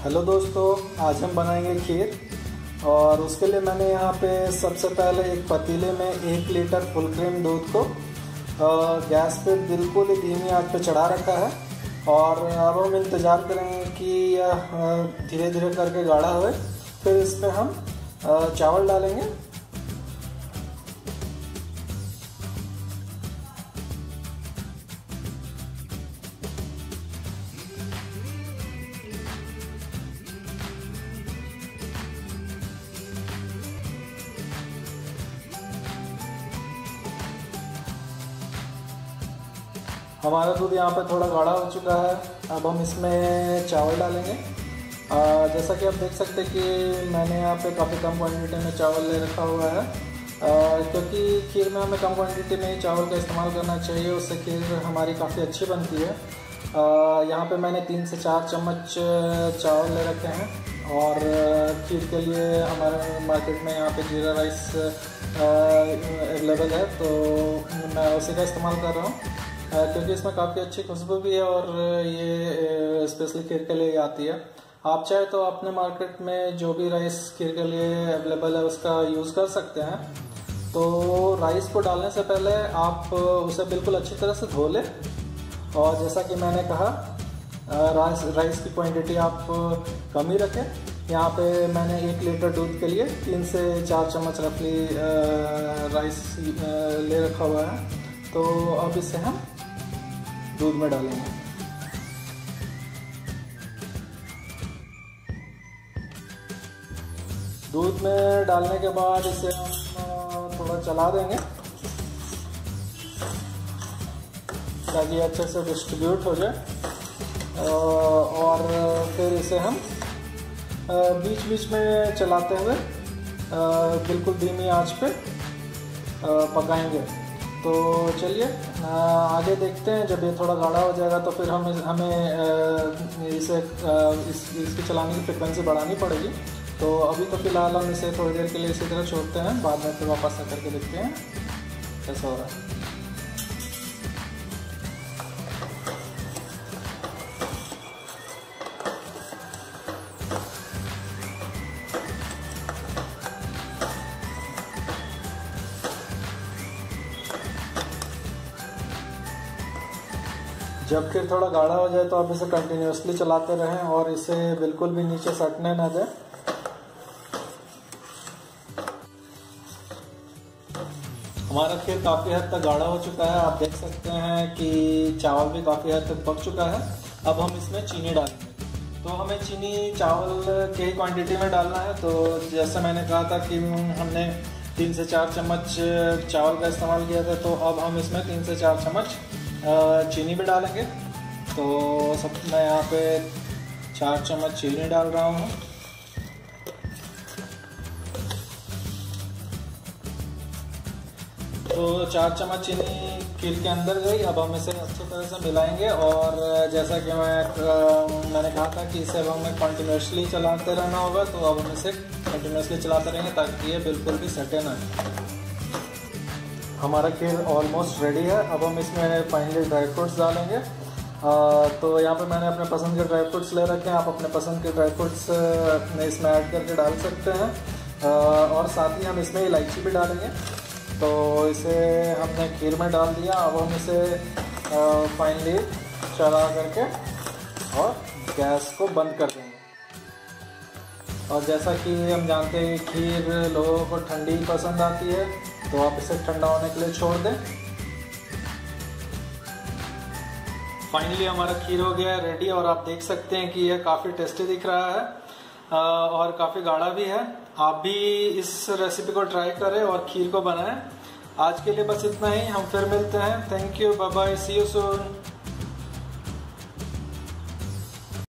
Hello दोस्तों, आज हम बनाएँगे खीर। और उसके लिए मैंने यहाँ पे सबसे पहले एक पतीले में एक लीटर फुल क्रीम दूध को गैस पे बिल्कुल ही धीमी आँच पे चढ़ा रखा है। और अब हम इंतज़ार करेंगे कि यह धीरे धीरे करके गाढ़ा हुए। फिर इस पर हम चावल डालेंगे। हमारा दूध यहाँ पर थोड़ा गाढ़ा हो चुका है। अब हम इसमें चावल डालेंगे। आ, जैसा कि आप देख सकते हैं कि मैंने यहाँ पे काफ़ी कम क्वांटिटी में चावल ले रखा हुआ है। क्योंकि खीर में हमें कम क्वांटिटी में ही चावल का इस्तेमाल करना चाहिए उससे खीर हमारी काफ़ी अच्छी बनती है। यहाँ पे मैंने तीन से चार चम्मच चावल ले रखे हैं और खीर के लिए हमारे मार्केट में यहाँ पे जीरा राइस अवेलेबल है तो मैं उसी का इस्तेमाल कर रहा हूँ। क्योंकि इसमें काफ़ी अच्छी खुशबू भी है और ये स्पेशली खीर के लिए आती है। आप चाहे तो अपने मार्केट में जो भी राइस खीर के लिए अवेलेबल है, उसका यूज़ कर सकते हैं। तो राइस को डालने से पहले आप उसे बिल्कुल अच्छी तरह से धो लें। और जैसा कि मैंने कहा राइस राइस की क्वांटिटी आप कम ही रखें। यहाँ पे मैंने एक लीटर दूध के लिए तीन से चार चम्मच रफली राइस ले रखा हुआ है। तो अब इसे हम दूध में डालेंगे। दूध में डालने के बाद इसे हम थोड़ा चला देंगे, ताकि अच्छे से डिस्ट्रीब्यूट हो जाए और फिर इसे हम बीच बीच में चलाते हुए बिल्कुल धीमी आँच पे पकाएँगे। तो चलिए आगे देखते हैं। जब ये थोड़ा गाढ़ा हो जाएगा तो फिर हम हमें इसे इस, इसकी चलाने की फ्रिक्वेंसी बढ़ानी पड़ेगी। तो अभी तो फ़िलहाल हम इसे थोड़ी देर के लिए इसी तरह छोड़ते हैं। बाद में फिर वापस आकर के देखते हैं। कैसा हो रहा है? जब फिर थोड़ा गाढ़ा हो जाए तो आप इसे कंटिन्यूसली चलाते रहें और इसे बिल्कुल भी नीचे सटने ना दें। हमारा खीर काफ़ी हद तक गाढ़ा हो चुका है। आप देख सकते हैं कि चावल भी काफ़ी हद तक पक चुका है। अब हम इसमें चीनी डालेंगे। तो हमें चीनी चावल के क्वांटिटी में डालना है। तो जैसे मैंने कहा था कि हमने तीन से चार चम्मच चावल का इस्तेमाल किया था तो अब हम इसमें तीन से चार चम्मच चीनी भी डालेंगे। तो सब मैं यहाँ पे चार चम्मच चीनी डाल रहा हूँ। तो चार चम्मच चीनी खीर के अंदर गई। अब हम इसे अच्छी तरह से मिलाएँगे और जैसा कि मैं मैंने कहा था कि इसे अब हमें कंटिन्यूसली चलाते रहना होगा तो अब हम इसे कंटिन्यूसली चलाते रहेंगे ताकि ये बिल्कुल भी सटे ना हमारा खीर ऑलमोस्ट रेडी है। अब हम इसमें फाइनली ड्राई फ्रूट्स डालेंगे। तो यहाँ पे मैंने अपने पसंद के ड्राई फ्रूट्स ले रखे हैं। आप अपने पसंद के ड्राई फ्रूट्स अपने इसमें ऐड करके डाल सकते हैं। और साथ ही हम इसमें इलायची भी डालेंगे। तो इसे हमने खीर में डाल दिया। अब हम इसे फाइनली चला करके और गैस को बंद कर देंगे। और जैसा कि हम जानते हैं खीर लोगों को ठंडी पसंद आती है। तो आप इसे ठंडा होने के लिए छोड़ दें। फाइनली हमारा खीर हो गया है रेडी और आप देख सकते हैं कि यह काफ़ी टेस्टी दिख रहा है और काफ़ी गाढ़ा भी है। आप भी इस रेसिपी को ट्राई करें और खीर को बनाएँ। आज के लिए बस इतना ही, हम फिर मिलते हैं। Thank you bye bye see you soon